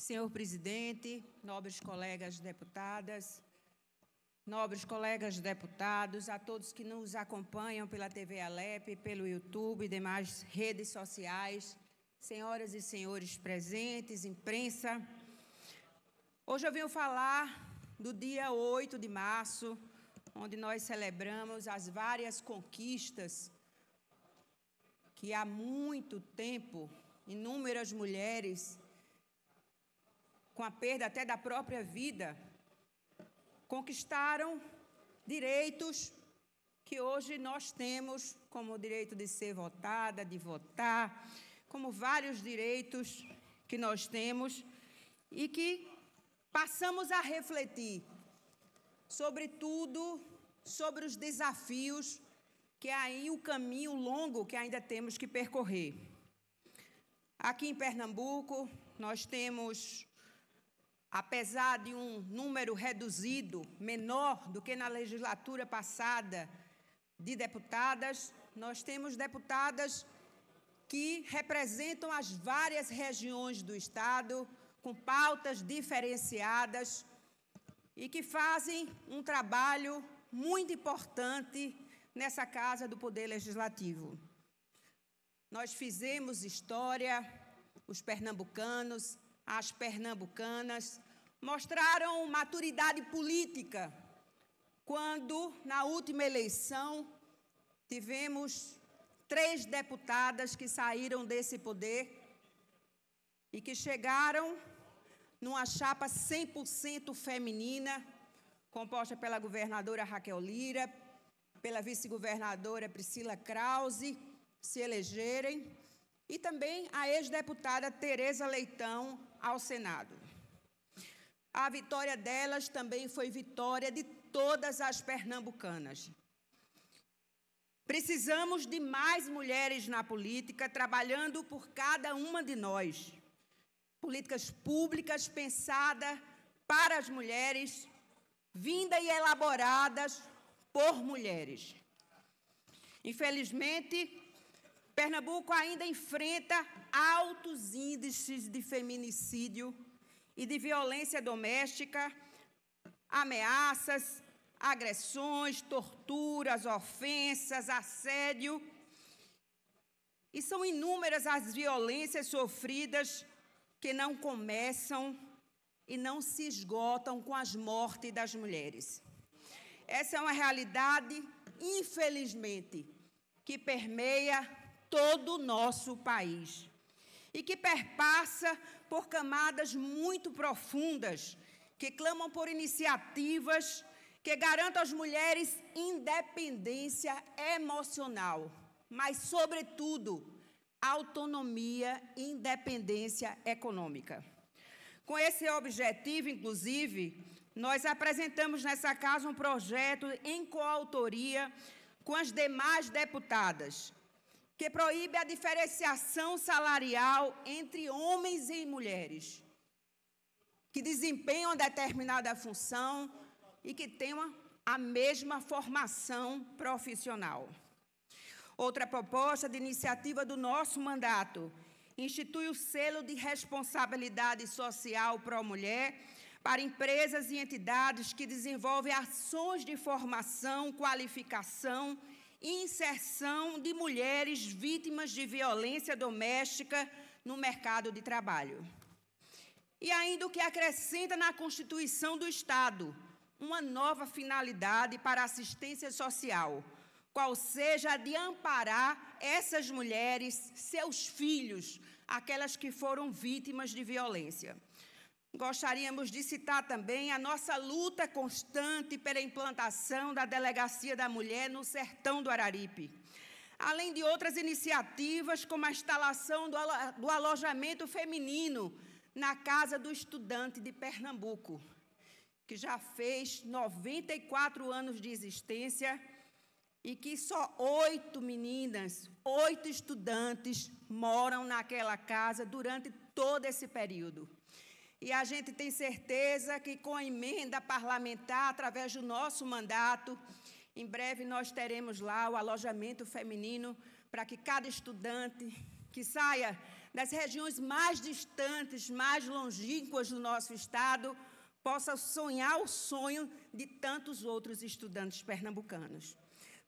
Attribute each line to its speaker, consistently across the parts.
Speaker 1: senhor presidente, nobres colegas deputadas, nobres colegas deputados, a todos que nos acompanham pela TV Alep, pelo YouTube e demais redes sociais, senhoras e senhores presentes, imprensa. Hoje eu venho falar do dia 8 de março, onde nós celebramos as várias conquistas que há muito tempo inúmeras mulheres, com a perda até da própria vida, conquistaram direitos que hoje nós temos, como o direito de ser votada, de votar, como vários direitos que nós temos e que passamos a refletir sobre tudo, sobre os desafios que é aí o caminho longo que ainda temos que percorrer. Aqui em Pernambuco, nós temos, apesar de um número reduzido, menor do que na legislatura passada, de deputadas, nós temos deputadas que representam as várias regiões do Estado, com pautas diferenciadas e que fazem um trabalho muito importante nessa casa do Poder Legislativo. Nós fizemos história, os pernambucanos, as pernambucanas, mostraram maturidade política quando, na última eleição, tivemos três deputadas que saíram desse poder e que chegaram numa chapa 100% feminina, composta pela governadora Raquel Lira, pela vice-governadora Priscila Krause se elegerem e também a ex-deputada Tereza Leitão ao Senado. A vitória delas também foi vitória de todas as pernambucanas. Precisamos de mais mulheres na política, trabalhando por cada uma de nós. Políticas públicas pensadas para as mulheres, vindas e elaboradas por mulheres. Infelizmente, Pernambuco ainda enfrenta altos índices de feminicídio e de violência doméstica, ameaças, agressões, torturas, ofensas, assédio. E são inúmeras as violências sofridas que não começam e não se esgotam com as mortes das mulheres. Essa é uma realidade, infelizmente, que permeia todo o nosso país e que perpassa por camadas muito profundas, que clamam por iniciativas que garantam às mulheres independência emocional, mas, sobretudo, autonomia e independência econômica. Com esse objetivo, inclusive, nós apresentamos nessa casa um projeto em coautoria com as demais deputadas, que proíbe a diferenciação salarial entre homens e mulheres que desempenham determinada função e que tenham a mesma formação profissional. Outra proposta de iniciativa do nosso mandato institui o selo de responsabilidade social pró-mulher para empresas e entidades que desenvolvem ações de formação, qualificação inserção de mulheres vítimas de violência doméstica no mercado de trabalho. E ainda o que acrescenta na Constituição do Estado uma nova finalidade para a assistência social, qual seja a de amparar essas mulheres, seus filhos, aquelas que foram vítimas de violência. Gostaríamos de citar também a nossa luta constante pela implantação da Delegacia da Mulher no sertão do Araripe. Além de outras iniciativas, como a instalação do alojamento feminino na Casa do Estudante de Pernambuco, que já fez 94 anos de existência e que só oito meninas, oito estudantes moram naquela casa durante todo esse período. E a gente tem certeza que com a emenda parlamentar, através do nosso mandato, em breve nós teremos lá o alojamento feminino para que cada estudante que saia das regiões mais distantes, mais longínquas do nosso estado, possa sonhar o sonho de tantos outros estudantes pernambucanos.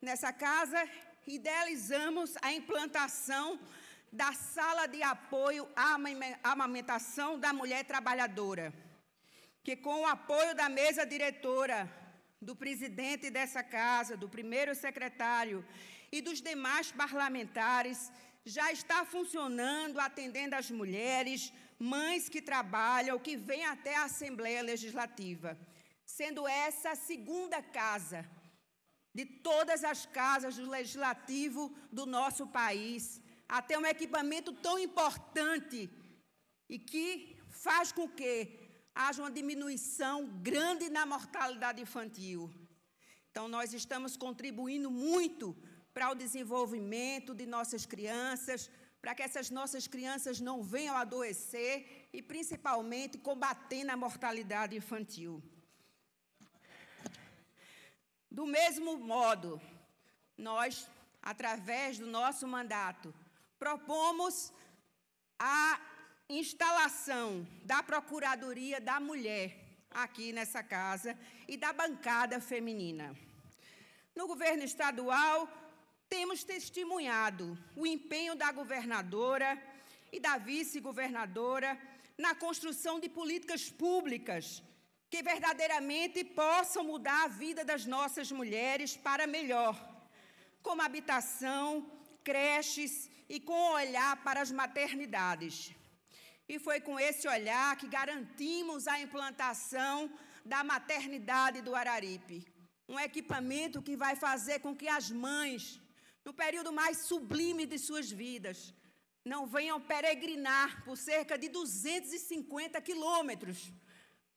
Speaker 1: Nessa casa, idealizamos a implantação da sala de apoio à amamentação da mulher trabalhadora, que com o apoio da mesa diretora, do presidente dessa casa, do primeiro secretário e dos demais parlamentares, já está funcionando, atendendo as mulheres, mães que trabalham, que vêm até a Assembleia Legislativa, sendo essa a segunda casa de todas as casas do legislativo do nosso país, até um equipamento tão importante e que faz com que haja uma diminuição grande na mortalidade infantil. Então, nós estamos contribuindo muito para o desenvolvimento de nossas crianças, para que essas nossas crianças não venham adoecer e, principalmente, combatendo a mortalidade infantil. Do mesmo modo, nós, através do nosso mandato, propomos a instalação da Procuradoria da Mulher aqui nessa casa e da bancada feminina. No governo estadual, temos testemunhado o empenho da governadora e da vice-governadora na construção de políticas públicas que verdadeiramente possam mudar a vida das nossas mulheres para melhor, como habitação, creches e com olhar para as maternidades. E foi com esse olhar que garantimos a implantação da maternidade do Araripe, um equipamento que vai fazer com que as mães no período mais sublime de suas vidas, não venham peregrinar por cerca de 250 quilômetros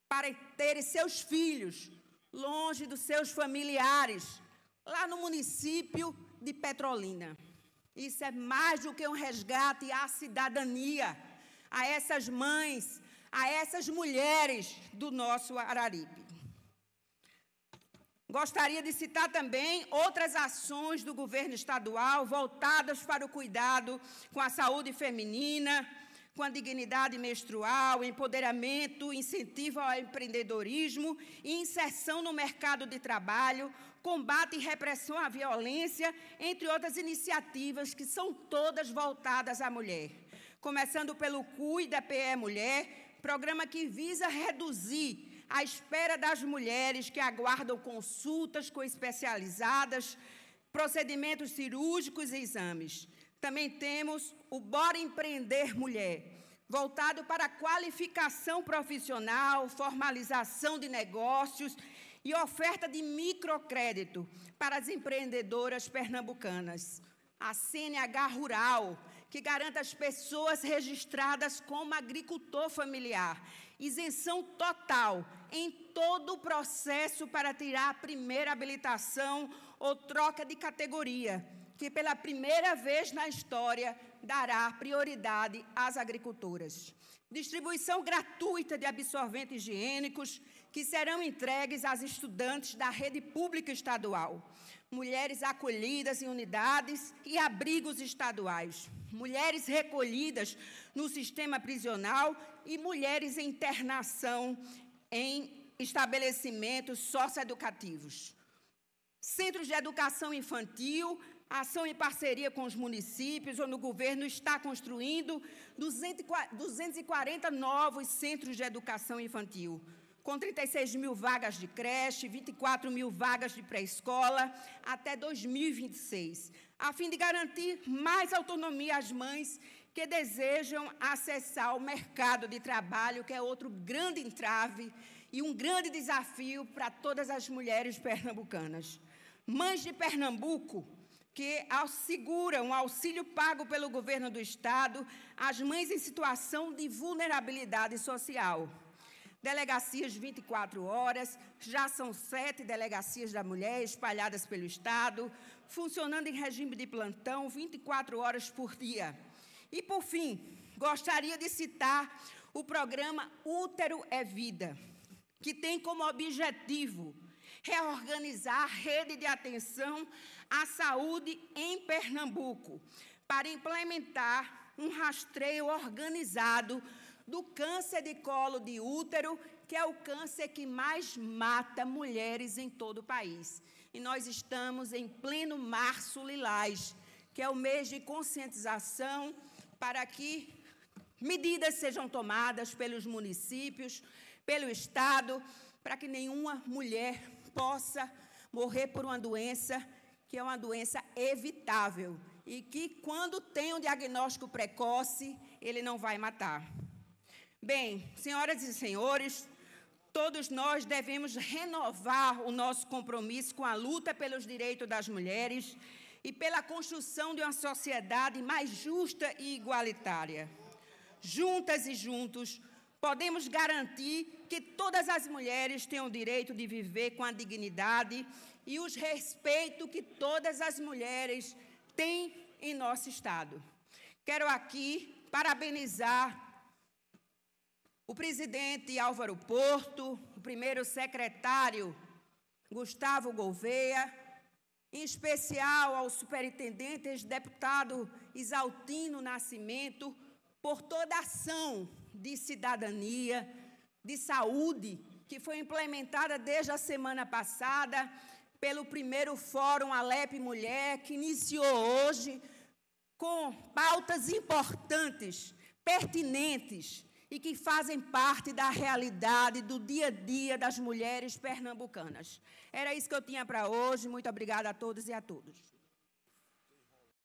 Speaker 1: para terem seus filhos longe dos seus familiares, lá no município de Petrolina. Isso é mais do que um resgate à cidadania, a essas mães, a essas mulheres do nosso Araripe. Gostaria de citar também outras ações do governo estadual voltadas para o cuidado com a saúde feminina, com a dignidade menstrual, empoderamento, incentivo ao empreendedorismo e inserção no mercado de trabalho, combate e repressão à violência, entre outras iniciativas que são todas voltadas à mulher. Começando pelo Cuida PE Mulher, programa que visa reduzir à espera das mulheres que aguardam consultas com especializadas, procedimentos cirúrgicos e exames. Também temos o Bora Empreender Mulher, voltado para a qualificação profissional, formalização de negócios e oferta de microcrédito para as empreendedoras pernambucanas. A CNH Rural, que garanta às pessoas registradas como agricultor familiar isenção total em todo o processo para tirar a primeira habilitação ou troca de categoria, que pela primeira vez na história dará prioridade às agricultoras. Distribuição gratuita de absorventes higiênicos que serão entregues às estudantes da rede pública estadual. Mulheres acolhidas em unidades e abrigos estaduais. Mulheres recolhidas no sistema prisional e mulheres em internação em estabelecimentos socioeducativos. Centros de educação infantil, ação em parceria com os municípios ou no governo, está construindo 240 novos centros de educação infantil, com 36 mil vagas de creche, 24 mil vagas de pré-escola, até 2026, a fim de garantir mais autonomia às mães que desejam acessar o mercado de trabalho, que é outro grande entrave e um grande desafio para todas as mulheres pernambucanas. Mães de Pernambuco que asseguram auxílio pago pelo governo do estado às mães em situação de vulnerabilidade social. Delegacias 24 horas, já são sete delegacias da mulher espalhadas pelo estado, funcionando em regime de plantão 24 horas por dia. E, por fim, gostaria de citar o programa Útero é Vida, que tem como objetivo reorganizar a rede de atenção à saúde em Pernambuco, para implementar um rastreio organizado do câncer de colo de útero, que é o câncer que mais mata mulheres em todo o país. E nós estamos em pleno março lilás, que é o mês de conscientização para que medidas sejam tomadas pelos municípios, pelo Estado, para que nenhuma mulher possa morrer por uma doença que é uma doença evitável e que, quando tem um diagnóstico precoce, ele não vai matar. Bem, senhoras e senhores, todos nós devemos renovar o nosso compromisso com a luta pelos direitos das mulheres e pela construção de uma sociedade mais justa e igualitária. Juntas e juntos, podemos garantir que todas as mulheres têm o direito de viver com a dignidade e o respeito que todas as mulheres têm em nosso Estado. Quero aqui parabenizar o presidente Álvaro Porto, o primeiro secretário Gustavo Gouveia, em especial ao superintendente ex-deputado Isaltino Nascimento, por toda a ação de cidadania, de saúde, que foi implementada desde a semana passada pelo primeiro Fórum Alep Mulher, que iniciou hoje com pautas importantes, pertinentes, e que fazem parte da realidade do dia a dia das mulheres pernambucanas. Era isso que eu tinha para hoje. Muito obrigada a todos e a todos.